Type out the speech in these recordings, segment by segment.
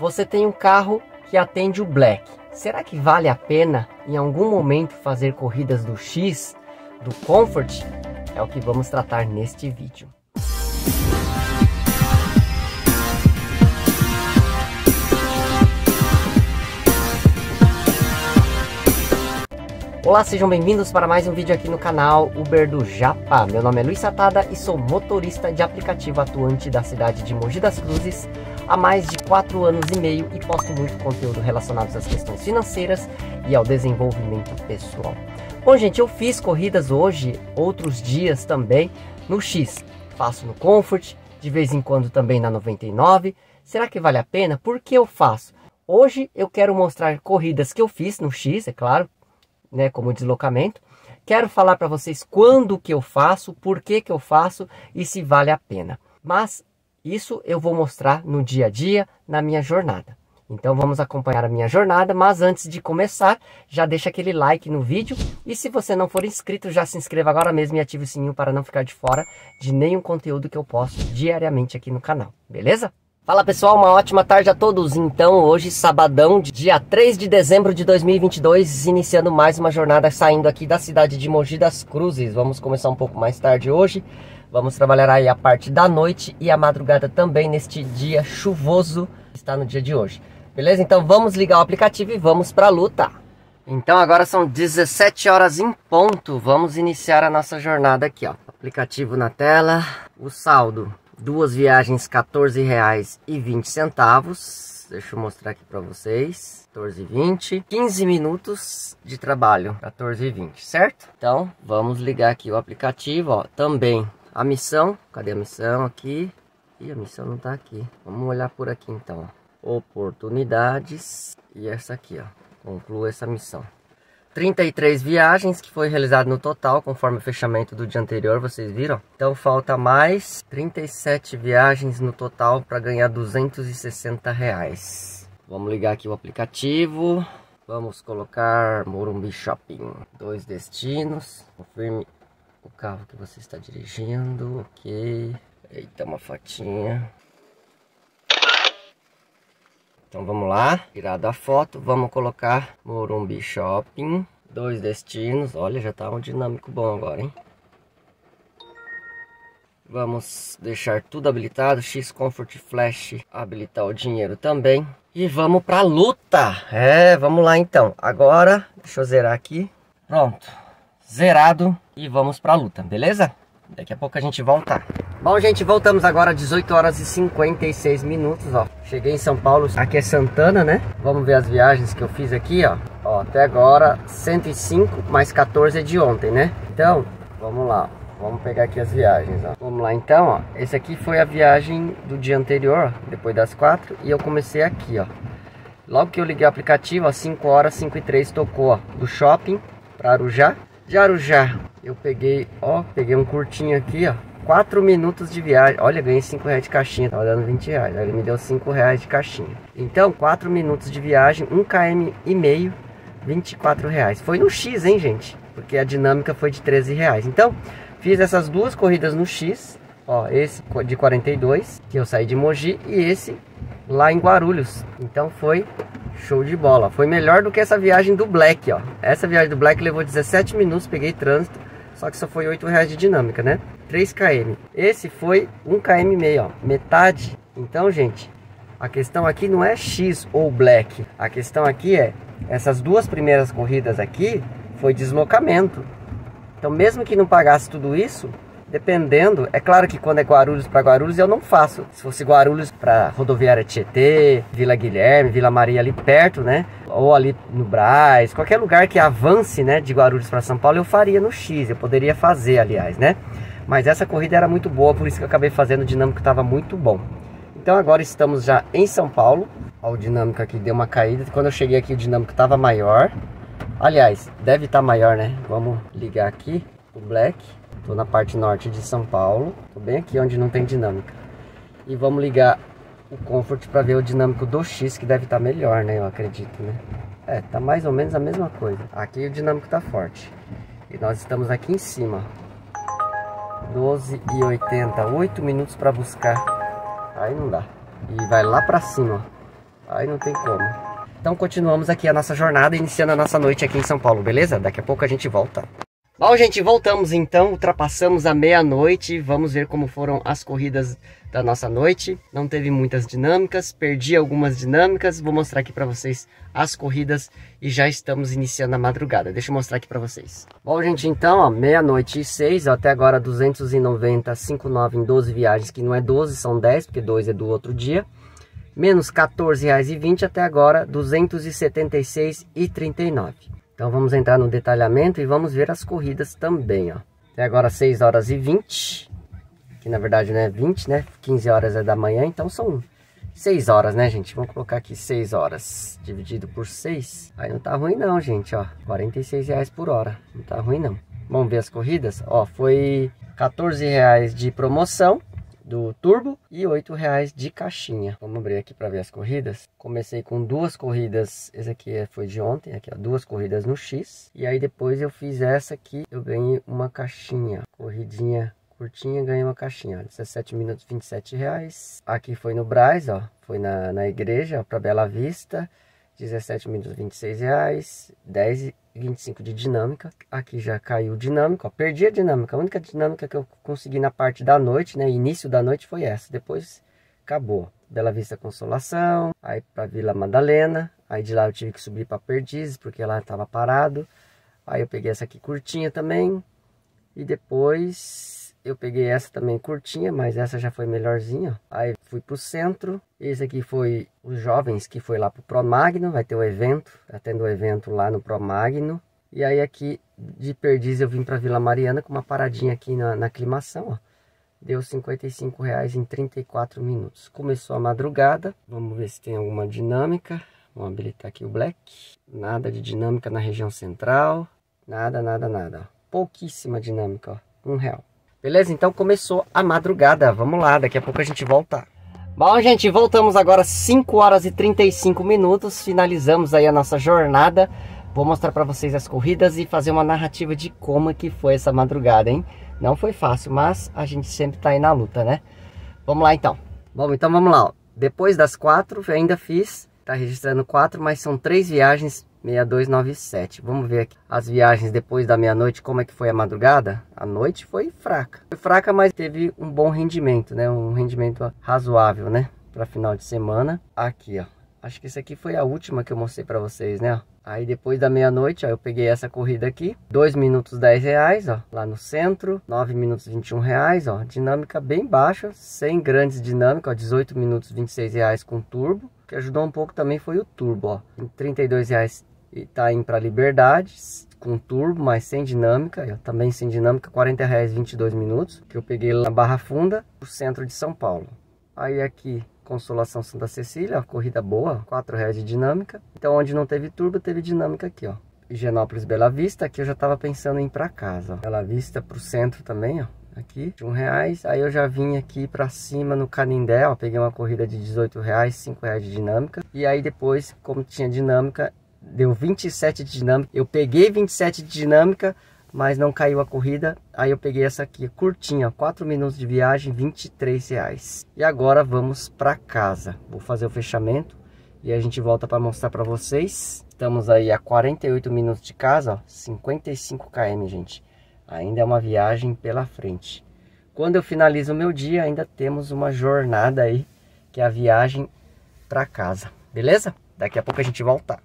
você tem um carro que atende o Black. Será que vale a pena em algum momento fazer corridas do X, do Comfort? É o que vamos tratar neste vídeo. Olá, sejam bem-vindos para mais um vídeo aqui no canal Uber do Japa. Meu nome é Luiz Satada e sou motorista de aplicativo atuante da cidade de Mogi das Cruzes há mais de 4 anos e meio e posto muito conteúdo relacionado às questões financeiras e ao desenvolvimento pessoal. Bom, gente, eu fiz corridas hoje, outros dias também, no X. Faço no Comfort, de vez em quando também na 99. Será que vale a pena? Por que eu faço? Hoje eu quero mostrar corridas que eu fiz no X, é claro, né, como deslocamento. Quero falar para vocês quando que eu faço, por que que eu faço e se vale a pena. Mas isso eu vou mostrar no dia a dia, na minha jornada. Então vamos acompanhar a minha jornada, mas antes de começar, já deixa aquele like no vídeo e se você não for inscrito, já se inscreva agora mesmo e ative o sininho para não ficar de fora de nenhum conteúdo que eu posto diariamente aqui no canal, beleza? Fala pessoal, uma ótima tarde a todos. Então, hoje, sabadão, dia 3 de dezembro de 2022, iniciando mais uma jornada saindo aqui da cidade de Mogi das Cruzes. Vamos começar um pouco mais tarde hoje. Vamos trabalhar aí a parte da noite e a madrugada também neste dia chuvoso que está no dia de hoje. Beleza? Então vamos ligar o aplicativo e vamos para a luta. Então agora são 17 horas em ponto. Vamos iniciar a nossa jornada aqui, ó. Aplicativo na tela, o saldo Duas viagens, R$14,20. Deixa eu mostrar aqui para vocês. 14,20. 15 minutos de trabalho, 14,20, certo? Então, vamos ligar aqui o aplicativo, ó. Também a missão. Cadê a missão aqui? Ih, a missão não tá aqui. Vamos olhar por aqui então. Oportunidades. E essa aqui, ó. Conclua essa missão. 33 viagens que foi realizado no total, conforme o fechamento do dia anterior, vocês viram? Então falta mais 37 viagens no total para ganhar 260 reais. Vamos ligar aqui o aplicativo. Vamos colocar Morumbi Shopping. Dois destinos. Confirme o carro que você está dirigindo. Ok. Eita, uma fotinha. Então vamos lá, tirada a foto, vamos colocar Morumbi Shopping, dois destinos, olha já tá um dinâmico bom agora, hein? Vamos deixar tudo habilitado, X Comfort Flash, habilitar o dinheiro também. E vamos pra luta! É, vamos lá então. Agora, deixa eu zerar aqui. Pronto, zerado e vamos pra luta, beleza? Daqui a pouco a gente volta. Bom, gente, voltamos agora às 18 horas e 56 minutos, ó. Cheguei em São Paulo, aqui é Santana, né? Vamos ver as viagens que eu fiz aqui, ó. Ó, até agora 105 mais 14 é de ontem, né? Então, vamos lá. Vamos pegar aqui as viagens, ó. Vamos lá então, ó. Esse aqui foi a viagem do dia anterior, depois das 4, e eu comecei aqui, ó. Logo que eu liguei o aplicativo, às 5 horas, 5 e 3 tocou, ó, do shopping para Arujá. De Arujá, eu peguei, ó, peguei um curtinho aqui, ó 4 minutos de viagem. Olha, ganhei 5 reais de caixinha. Tava dando 20 reais. Aí ele me deu 5 reais de caixinha. Então, 4 minutos de viagem, 1 km e meio, 24 reais. Foi no X, hein, gente? Porque a dinâmica foi de 13 reais. Então, fiz essas duas corridas no X. Ó, esse de 42, que eu saí de Mogi. E esse lá em Guarulhos. Então, foi show de bola. Foi melhor do que essa viagem do Black, ó. Essa viagem do Black levou 17 minutos, peguei trânsito. Só que só foi 8 reais de dinâmica, né? 3 km. Esse foi 1 km meio, ó, metade. Então, gente, a questão aqui não é X ou Black. A questão aqui é essas duas primeiras corridas aqui foi deslocamento. Então, mesmo que não pagasse tudo isso, dependendo, é claro que quando é Guarulhos para Guarulhos eu não faço. Se fosse Guarulhos para rodoviária Tietê, Vila Guilherme, Vila Maria ali perto, né? Ou ali no Braz, qualquer lugar que avance, né, de Guarulhos para São Paulo, eu faria no X, eu poderia fazer, aliás, né? Mas essa corrida era muito boa, por isso que eu acabei fazendo, o dinâmico estava muito bom. Então agora estamos já em São Paulo. Ó, o dinâmico aqui deu uma caída. Quando eu cheguei aqui o dinâmico estava maior. Aliás, deve estar tá maior, né? Vamos ligar aqui o Black. Estou na parte norte de São Paulo. Estou bem aqui onde não tem dinâmica. E vamos ligar o Comfort para ver o dinâmico do X, que deve estar tá melhor, né? Eu acredito, né? É, tá mais ou menos a mesma coisa. Aqui o dinâmico tá forte. E nós estamos aqui em cima. 12 e 80. 8 minutos para buscar. Aí não dá. E vai lá para cima. Aí não tem como. Então continuamos aqui a nossa jornada, iniciando a nossa noite aqui em São Paulo, beleza? Daqui a pouco a gente volta. Bom, gente, voltamos então, ultrapassamos a meia-noite, vamos ver como foram as corridas da nossa noite. Não teve muitas dinâmicas, perdi algumas dinâmicas, vou mostrar aqui para vocês as corridas e já estamos iniciando a madrugada. Deixa eu mostrar aqui para vocês. Bom, gente, então, meia-noite e seis, até agora 290, 59 em 12 viagens, que não é 12, são 10, porque 2 é do outro dia. Menos R$14,20 até agora, 276,39. Então vamos entrar no detalhamento e vamos ver as corridas também, ó. Até agora 6 horas e 20, que na verdade não é 20, né? 15 horas é da manhã, então são 6 horas, né, gente? Vamos colocar aqui 6 horas dividido por 6. Aí não tá ruim não, gente, ó. 46 reais por hora, não tá ruim não. Vamos ver as corridas? Ó, foi 14 reais de promoção do turbo e oito reais de caixinha. Vamos abrir aqui para ver as corridas. Comecei com duas corridas, esse aqui foi de ontem, aqui ó, duas corridas no X. E aí depois eu fiz essa aqui, eu ganhei uma caixinha, corridinha curtinha, ganhei uma caixinha, 17 minutos 27 reais. Aqui foi no Braz, ó, foi na, na igreja, para Bela Vista. 17 minutos 26 reais, 10 25 de dinâmica. Aqui já caiu dinâmica, ó, perdi a dinâmica. A única dinâmica que eu consegui na parte da noite, né, início da noite foi essa. Depois acabou. Bela Vista Consolação, aí para Vila Madalena, aí de lá eu tive que subir para Perdizes porque lá estava parado. Aí eu peguei essa aqui curtinha também. E depois eu peguei essa também curtinha, mas essa já foi melhorzinha. Aí fui pro centro. Esse aqui foi os jovens que foi lá pro Pro Magno. Vai ter o evento, tá tendo o evento lá no Pro Magno. E aí aqui de Perdiz eu vim para Vila Mariana com uma paradinha aqui na, na aclimação, ó. Deu 55 reais em 34 minutos. Começou a madrugada. Vamos ver se tem alguma dinâmica. Vamos habilitar aqui o Black. Nada de dinâmica na região central. Nada, nada, nada. Pouquíssima dinâmica, ó. Um real. Beleza? Então começou a madrugada. Vamos lá, daqui a pouco a gente volta. Bom, gente, voltamos agora 5 horas e 35 minutos. Finalizamos aí a nossa jornada. Vou mostrar para vocês as corridas e fazer uma narrativa de como que foi essa madrugada, hein? Não foi fácil, mas a gente sempre tá aí na luta, né? Vamos lá então. Bom, então vamos lá. Ó. Depois das quatro, ainda fiz, tá registrando quatro, mas são três viagens 6297. Vamos ver aqui as viagens depois da meia-noite, como é que foi a madrugada? A noite foi fraca. Foi fraca, mas teve um bom rendimento, né? Um rendimento razoável, né? Para final de semana. Aqui, ó. Acho que esse aqui foi a última que eu mostrei para vocês, né? Aí depois da meia-noite, eu peguei essa corrida aqui. 2 minutos 10 reais, ó. Lá no centro. 9 minutos 21 reais, ó. Dinâmica bem baixa. Sem grandes dinâmicas, ó. 18 minutos 26 reais com turbo. O que ajudou um pouco também foi o turbo, ó. Em 32 reais e tá indo para Liberdades com turbo, mas sem dinâmica, também sem dinâmica, 40 reais 22 minutos, que eu peguei lá na Barra Funda, no centro de São Paulo. Aí aqui, Consolação Santa Cecília, corrida boa, 4 reais de dinâmica. Então onde não teve turbo, teve dinâmica aqui, ó. Higienópolis Bela Vista, aqui eu já tava pensando em ir pra casa, ó. Bela Vista pro centro também, ó aqui, um reais. Aí eu já vim aqui pra cima no Canindé, ó, peguei uma corrida de 18 reais, 5 reais de dinâmica. E aí depois, como tinha dinâmica, deu 27 de dinâmica. Eu peguei 27 de dinâmica, mas não caiu a corrida. Aí eu peguei essa aqui, curtinha, 4 minutos de viagem, 23 reais. E agora vamos para casa. Vou fazer o fechamento e a gente volta para mostrar para vocês. Estamos aí a 48 minutos de casa, ó, 55 km, gente. Ainda é uma viagem pela frente. Quando eu finalizo o meu dia, ainda temos uma jornada aí, que é a viagem para casa. Beleza? Daqui a pouco a gente volta.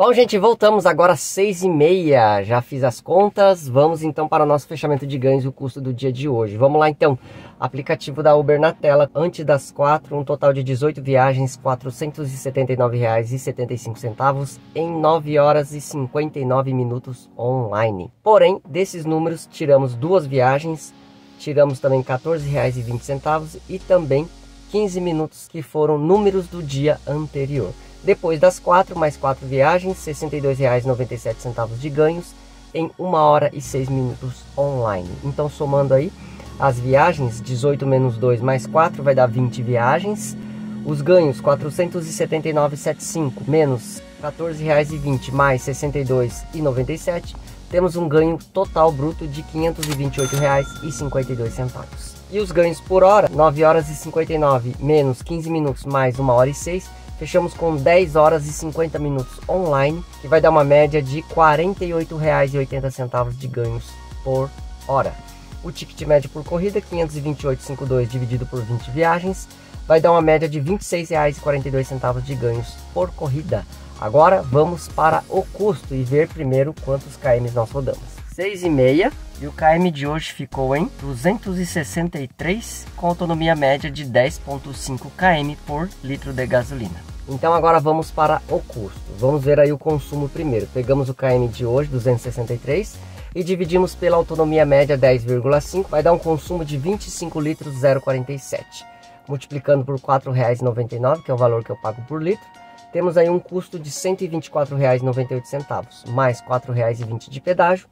Bom, gente, voltamos agora às seis e meia. Já fiz as contas. Vamos então para o nosso fechamento de ganhos e o custo do dia de hoje. Vamos lá então. Aplicativo da Uber na tela. Antes das quatro, um total de 18 viagens, R$ 479,75 em 9 horas e 59 minutos online. Porém, desses números, tiramos duas viagens, tiramos também R$ 14,20 e também 15 minutos que foram números do dia anterior. Depois das quatro, mais quatro viagens, R$ 62,97 de ganhos em 1 hora e 6 minutos online. Então, somando aí as viagens, 18 menos 2 mais 4 vai dar 20 viagens. Os ganhos, 479,75 menos R$ 14,20 mais R$ 62,97. Temos um ganho total bruto de R$ 528,52. E os ganhos por hora, 9 horas e 59 menos 15 minutos mais 1 hora e 6 fechamos com 10 horas e 50 minutos online, que vai dar uma média de R$ 48,80 de ganhos por hora. O ticket médio por corrida, 528,52 dividido por 20 viagens, vai dar uma média de R$ 26,42 de ganhos por corrida. Agora vamos para o custo e ver primeiro quantos km nós rodamos. 6,5 e o KM de hoje ficou em 263 com autonomia média de 10.5 km por litro de gasolina. Então agora vamos para o custo. Vamos ver aí o consumo primeiro. Pegamos o KM de hoje, 263, e dividimos pela autonomia média 10,5, vai dar um consumo de 25 litros 0,47. Multiplicando por R$ 4,99, que é o valor que eu pago por litro, temos aí um custo de R$ 124,98, mais R$ 4,20 de pedágio,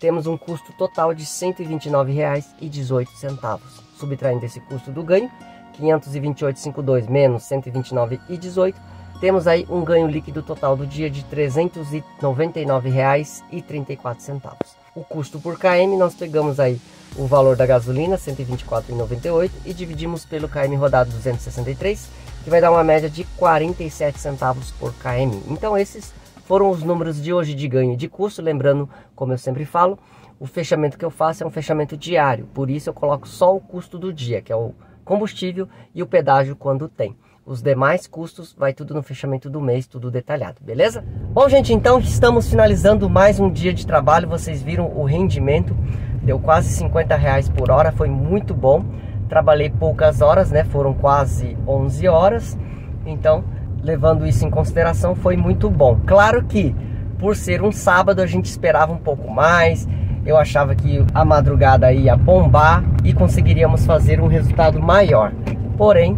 temos um custo total de R$ 129,18. Subtraindo esse custo do ganho, 528,52 menos 129,18, temos aí um ganho líquido total do dia de R$ 399,34. O custo por km, nós pegamos aí o valor da gasolina, R$ 124,98, e dividimos pelo km rodado 263, que vai dar uma média de 47 centavos por km. Então esses foram os números de hoje de ganho e de custo, lembrando, como eu sempre falo, o fechamento que eu faço é um fechamento diário, por isso eu coloco só o custo do dia, que é o combustível e o pedágio quando tem. Os demais custos vai tudo no fechamento do mês, tudo detalhado, beleza? Bom, gente, então estamos finalizando mais um dia de trabalho. Vocês viram o rendimento, deu quase 50 reais por hora, foi muito bom. Trabalhei poucas horas, né? Foram quase 11 horas. Então, levando isso em consideração, foi muito bom. Claro que por ser um sábado a gente esperava um pouco mais. Eu achava que a madrugada ia bombar e conseguiríamos fazer um resultado maior. Porém,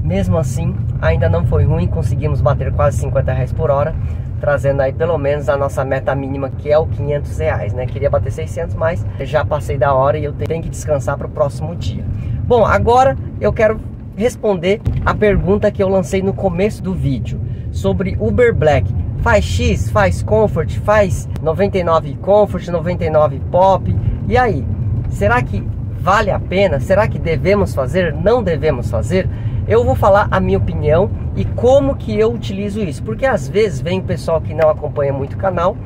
mesmo assim, ainda não foi ruim, conseguimos bater quase 50 reais por hora, trazendo aí pelo menos a nossa meta mínima, que é o 500 reais, né? Queria bater 600, mas já passei da hora e eu tenho que descansar para o próximo dia. Bom, agora eu quero responder a pergunta que eu lancei no começo do vídeo sobre Uber Black. Faz X, faz Comfort, faz 99 Comfort, 99 Pop. E aí, será que vale a pena? Será que devemos fazer? Não devemos fazer? eu vou falar a minha opinião e como que eu utilizo isso. Porque às vezes vem pessoal que não acompanha muito o canal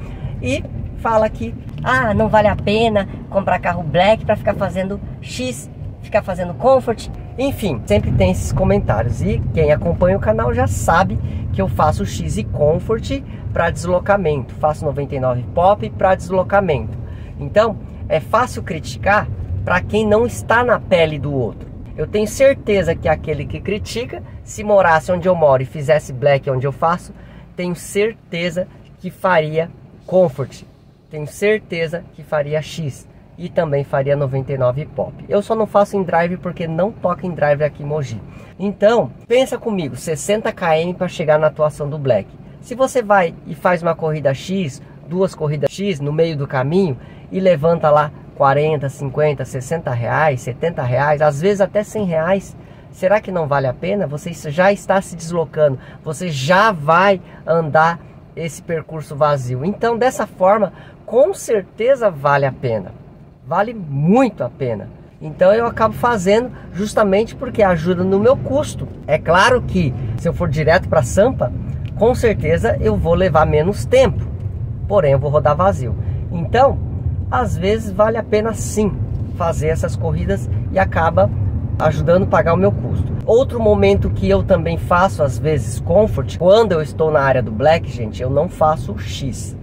e fala que ah, não vale a pena comprar carro black para ficar fazendo X, ficar fazendo comfort. Enfim, sempre tem esses comentários. E quem acompanha o canal já sabe que eu faço X e comfort para deslocamento, faço 99 pop para deslocamento. Então, é fácil criticar para quem não está na pele do outro. Eu tenho certeza que aquele que critica, se morasse onde eu moro e fizesse black onde eu faço, tenho certeza que faria comfort. Tenho certeza que faria X e também faria 99 pop. Eu só não faço em drive porque não toca em drive aqui em Mogi. Então, pensa comigo, 60 km para chegar na atuação do black. Se você vai e faz uma corrida X, duas corridas X no meio do caminho e levanta lá 40, 50, 60 reais, 70 reais, às vezes até 100 reais. Será que não vale a pena? Você já está se deslocando, você já vai andar esse percurso vazio. Então, dessa forma, com certeza vale a pena. Vale muito a pena. Então eu acabo fazendo justamente porque ajuda no meu custo. É claro que se eu for direto para Sampa, com certeza eu vou levar menos tempo. Porém, eu vou rodar vazio. Então, às vezes vale a pena sim fazer essas corridas e acaba ajudando a pagar o meu custo. Outro momento que eu também faço às vezes comfort, quando eu estou na área do black, gente, eu não faço X,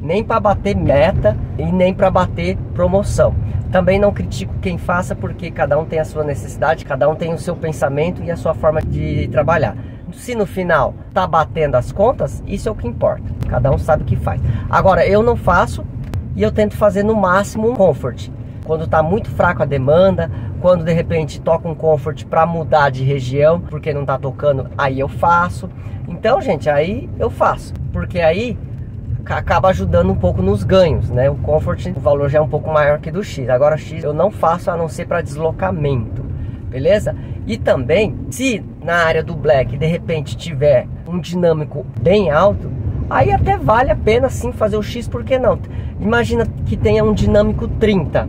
nem para bater meta e nem para bater promoção. Também não critico quem faça porque cada um tem a sua necessidade, cada um tem o seu pensamento e a sua forma de trabalhar. Se no final tá batendo as contas, isso é o que importa. Cada um sabe o que faz. Agora eu não faço e eu tento fazer no máximo um comfort. Quando está muito fraco a demanda, quando de repente toca um comfort para mudar de região, porque não está tocando, aí eu faço. Então, gente, aí eu faço, porque aí acaba ajudando um pouco nos ganhos, né? O comfort, o valor já é um pouco maior que do X. Agora X eu não faço a não ser para deslocamento, beleza? E também, se na área do black de repente tiver um dinâmico bem alto, aí até vale a pena sim fazer o X, por que não? Imagina que tenha um dinâmico 30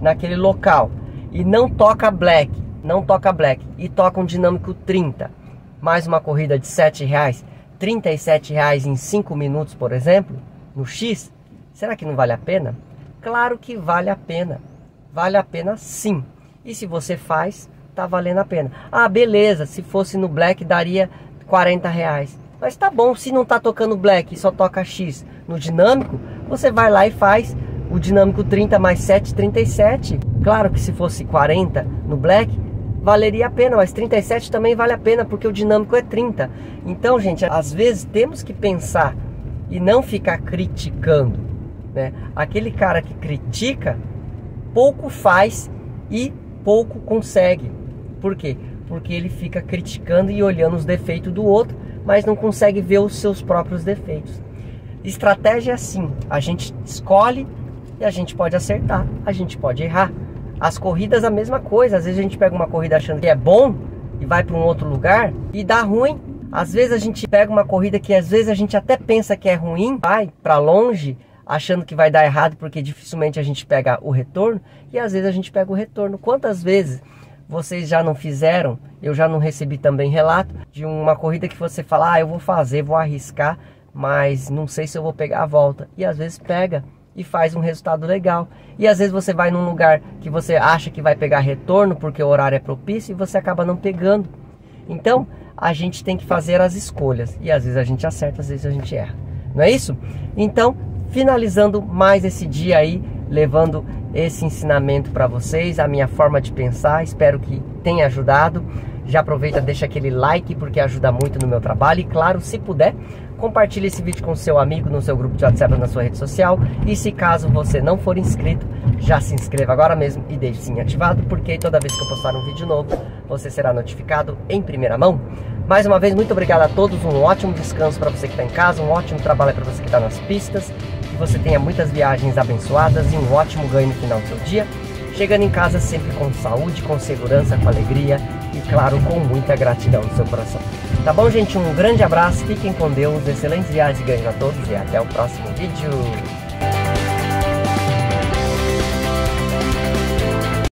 naquele local e não toca black, não toca black e toca um dinâmico 30. mais uma corrida de 7 reais, 37 reais em 5 minutos, por exemplo, no X, será que não vale a pena? Claro que vale a pena. Vale a pena sim. E se você faz, tá valendo a pena. Ah, beleza, se fosse no Black daria 40 reais. Mas tá bom, se não tá tocando Black e só toca X no dinâmico, você vai lá e faz o dinâmico 30 mais 7, 37. Claro que se fosse 40 no Black, valeria a pena, mas 37 também vale a pena porque o dinâmico é 30. Então, gente, às vezes temos que pensar e não ficar criticando. Né? Aquele cara que critica pouco faz e pouco consegue. Por quê? Porque ele fica criticando e olhando os defeitos do outro, mas não consegue ver os seus próprios defeitos. Estratégia é assim: a gente escolhe e a gente pode acertar, a gente pode errar. As corridas a mesma coisa. Às vezes a gente pega uma corrida achando que é bom e vai para um outro lugar e dá ruim. Às vezes a gente pega uma corrida que às vezes a gente até pensa que é ruim, vai para longe achando que vai dar errado porque dificilmente a gente pega o retorno e às vezes a gente pega o retorno. Quantas vezes vocês já não fizeram? Eu já não recebi também relato de uma corrida que você fala: "Ah, eu vou fazer, vou arriscar, mas não sei se eu vou pegar a volta". E às vezes pega e faz um resultado legal. E às vezes você vai num lugar que você acha que vai pegar retorno porque o horário é propício e você acaba não pegando. Então, a gente tem que fazer as escolhas e às vezes a gente acerta, às vezes a gente erra. Não é isso? Então, finalizando mais esse dia aí, levando esse ensinamento para vocês, a minha forma de pensar, espero que tenha ajudado. Já aproveita, deixa aquele like porque ajuda muito no meu trabalho. E claro, se puder, compartilhe esse vídeo com seu amigo no seu grupo de WhatsApp na sua rede social. E se caso você não for inscrito, já se inscreva agora mesmo e deixe sim ativado porque toda vez que eu postar um vídeo novo, você será notificado em primeira mão. Mais uma vez, muito obrigado a todos, um ótimo descanso para você que está em casa, um ótimo trabalho para você que está nas pistas, que você tenha muitas viagens abençoadas e um ótimo ganho no final do seu dia, chegando em casa sempre com saúde, com segurança, com alegria e claro, com muita gratidão no seu coração. Tá bom, gente? Um grande abraço, fiquem com Deus, excelentes viagens e ganhos a todos e até o próximo vídeo.